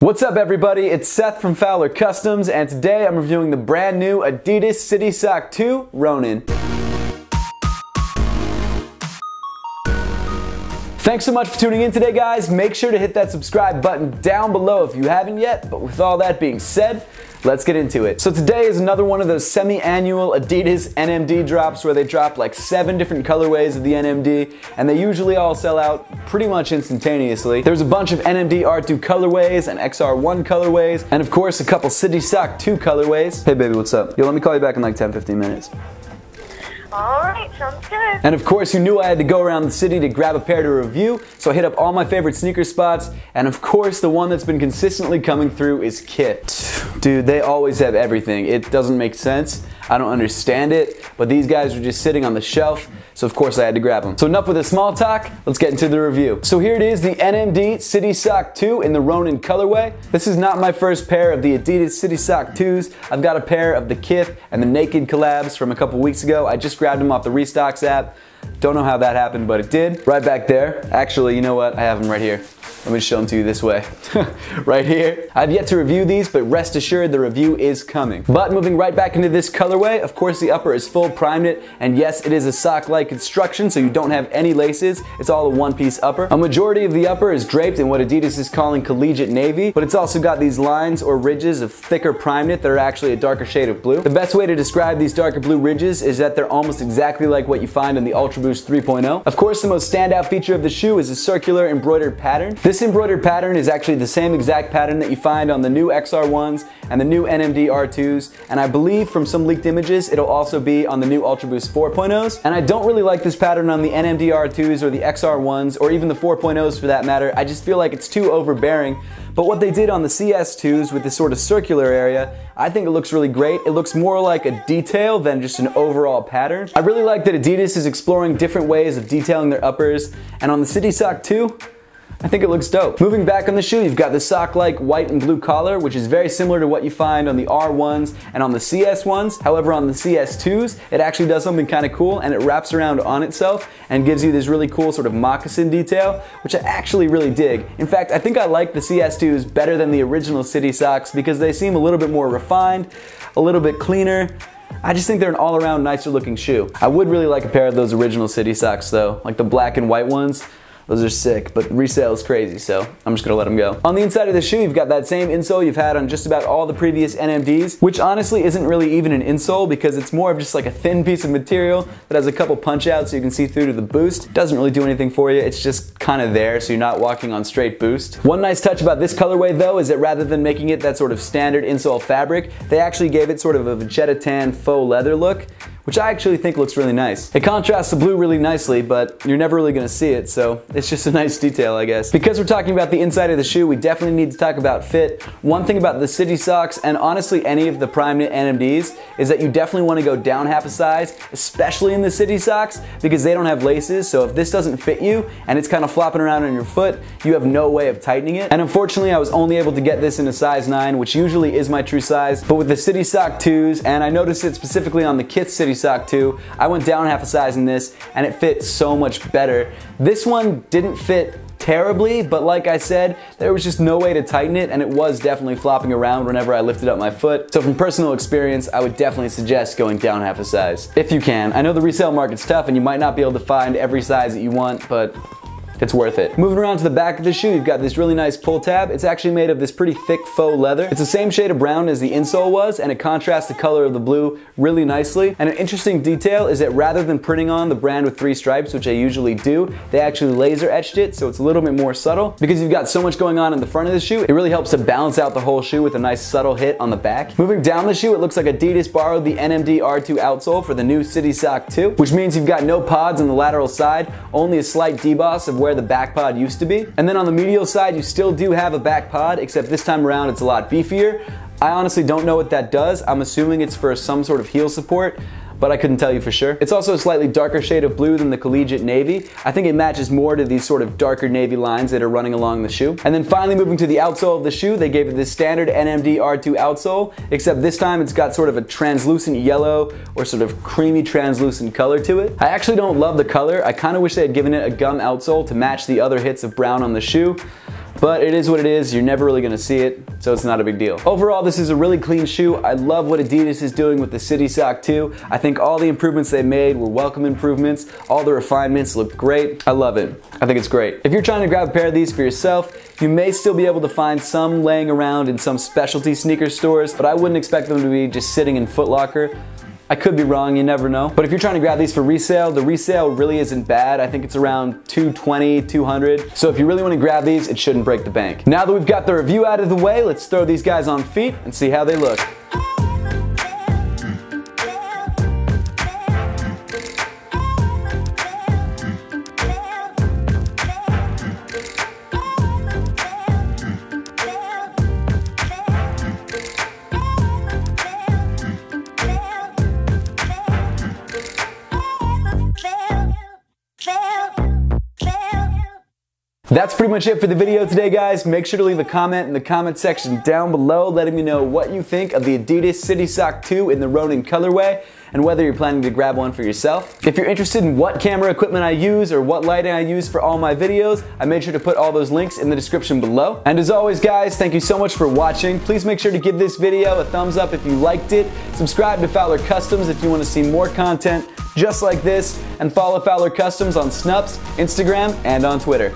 What's up everybody, it's Seth from Fowler Customs and today I'm reviewing the brand new Adidas City Sock 2 Ronin. Thanks so much for tuning in today guys. Make sure to hit that subscribe button down below if you haven't yet, but with all that being said, let's get into it. So today is another one of those semi-annual Adidas NMD drops where they drop like seven different colorways of the NMD and they usually all sell out pretty much instantaneously. There's a bunch of NMD R2 colorways and XR1 colorways and of course a couple City Sock 2 colorways. Hey baby, what's up? Yo, let me call you back in like 10-15 minutes. Alright, sounds good. And of course, you knew I had to go around the city to grab a pair to review, so I hit up all my favorite sneaker spots, and of course, the one that's been consistently coming through is Kith. Dude, they always have everything. It doesn't make sense. I don't understand it, but these guys are just sitting on the shelf, so of course I had to grab them. So enough with the small talk, let's get into the review. So here it is, the NMD City Sock 2 in the Ronin colorway. This is not my first pair of the Adidas City Sock 2s. I've got a pair of the Kith and the Naked collabs from a couple weeks ago. I just grabbed them off the Restocks app. Don't know how that happened, but it did. Right back there. Actually, you know what? I have them right here. Let me show them to you this way. right here. I've yet to review these, but rest assured the review is coming. But moving right back into this colorway, of course the upper is full prime knit, and yes, it is a sock-like construction, so you don't have any laces. It's all a one-piece upper. A majority of the upper is draped in what Adidas is calling collegiate navy, but it's also got these lines or ridges of thicker prime knit that are actually a darker shade of blue. The best way to describe these darker blue ridges is that they're almost exactly like what you find on the Ultra Boost 3.0. Of course, the most standout feature of the shoe is a circular embroidered pattern. This embroidered pattern is actually the same exact pattern that you find on the new XR1s and the new NMD R2s, and I believe from some leaked images, it'll also be on the new Ultra Boost 4.0s. And I don't really like this pattern on the NMD R2s or the XR1s or even the 4.0s for that matter. I just feel like it's too overbearing. But what they did on the CS2s with this sort of circular area, I think it looks really great. It looks more like a detail than just an overall pattern. I really like that Adidas is exploring different ways of detailing their uppers, and on the City Sock 2, I think it looks dope. Moving back on the shoe, you've got the sock-like white and blue collar, which is very similar to what you find on the R1s and on the CS ones. However, on the CS2s, it actually does something kind of cool and it wraps around on itself and gives you this really cool sort of moccasin detail, which I actually really dig. In fact, I think I like the CS2s better than the original City socks because they seem a little bit more refined, a little bit cleaner, I just think they're an all-around nicer looking shoe. I would really like a pair of those original City socks though, like the black and white ones. Those are sick, but resale is crazy, so I'm just gonna let them go. On the inside of the shoe, you've got that same insole you've had on just about all the previous NMDs, which honestly isn't really even an insole because it's more of just like a thin piece of material that has a couple punch outs so you can see through to the boost. Doesn't really do anything for you, it's just kind of there so you're not walking on straight boost. One nice touch about this colorway though is that rather than making it that sort of standard insole fabric, they actually gave it sort of a vegeta tan faux leather look, which I actually think looks really nice. It contrasts the blue really nicely, but you're never really gonna see it, so it's just a nice detail, I guess. Because we're talking about the inside of the shoe, we definitely need to talk about fit. One thing about the City Socks, and honestly any of the Prime Knit NMDs, is that you definitely wanna go down half a size, especially in the City Socks, because they don't have laces, so if this doesn't fit you, and it's kind of flopping around on your foot, you have no way of tightening it. And unfortunately, I was only able to get this in a size 9, which usually is my true size, but with the City Sock 2s, and I noticed it specifically on the Kith City Sock too. I went down half a size in this and it fits so much better. This one didn't fit terribly, but like I said, there was just no way to tighten it and it was definitely flopping around whenever I lifted up my foot. So from personal experience, I would definitely suggest going down half a size, if you can. I know the resale market's tough and you might not be able to find every size that you want, but it's worth it. Moving around to the back of the shoe, you've got this really nice pull tab. It's actually made of this pretty thick faux leather. It's the same shade of brown as the insole was, and it contrasts the color of the blue really nicely. And an interesting detail is that rather than printing on the brand with three stripes, which I usually do, they actually laser etched it, so it's a little bit more subtle. Because you've got so much going on in the front of the shoe, it really helps to balance out the whole shoe with a nice subtle hit on the back. Moving down the shoe, it looks like Adidas borrowed the NMD R2 outsole for the new City Sock 2, which means you've got no pods on the lateral side, only a slight deboss of where the back pod used used to be. And then on the medial side, you still do have a back pod, except this time around it's a lot beefier. I honestly don't know what that does. I'm assuming it's for some sort of heel support but I couldn't tell you for sure. It's also a slightly darker shade of blue than the collegiate navy. I think it matches more to these sort of darker navy lines that are running along the shoe. And then finally moving to the outsole of the shoe, they gave it this standard NMD R2 outsole, except this time it's got sort of a translucent yellow or sort of creamy translucent color to it. I actually don't love the color. I kind of wish they had given it a gum outsole to match the other hits of brown on the shoe but it is what it is. You're never really gonna see it, so it's not a big deal. Overall, this is a really clean shoe. I love what Adidas is doing with the City Sock 2. I think all the improvements they made were welcome improvements. All the refinements look great. I love it. I think it's great. If you're trying to grab a pair of these for yourself, you may still be able to find some laying around in some specialty sneaker stores, but I wouldn't expect them to be just sitting in Foot Locker. I could be wrong, you never know. But if you're trying to grab these for resale, the resale really isn't bad. I think it's around 220, 200. So if you really want to grab these, it shouldn't break the bank. Now that we've got the review out of the way, let's throw these guys on feet and see how they look. That's pretty much it for the video today, guys. Make sure to leave a comment in the comment section down below letting me know what you think of the Adidas City Sock 2 in the Ronin colorway and whether you're planning to grab one for yourself. If you're interested in what camera equipment I use or what lighting I use for all my videos, I made sure to put all those links in the description below. And as always, guys, thank you so much for watching. Please make sure to give this video a thumbs up if you liked it. Subscribe to Fowler Customs if you want to see more content just like this, and follow Fowler Customs on Snupps, Instagram, and on Twitter.